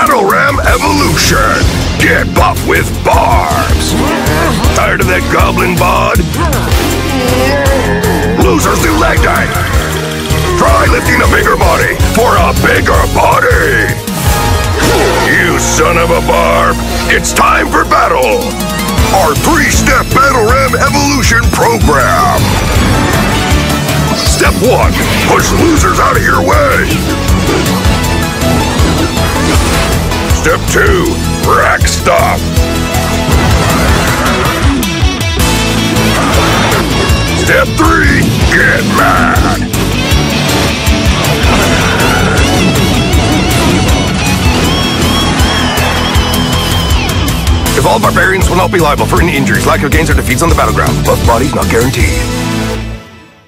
Battle Ram Evolution. Get buff with barbs. Tired of that goblin bod? Losers do leg day. Try lifting a bigger body for a bigger body. You son of a barb. It's time for battle. Our three-step Battle Ram Evolution program. Step one, push losers out of your way. Step two, rack stop. Step three, get mad. Evolved barbarians will not be liable for any injuries, lack of gains, or defeats on the battleground. Buff bodies not guaranteed.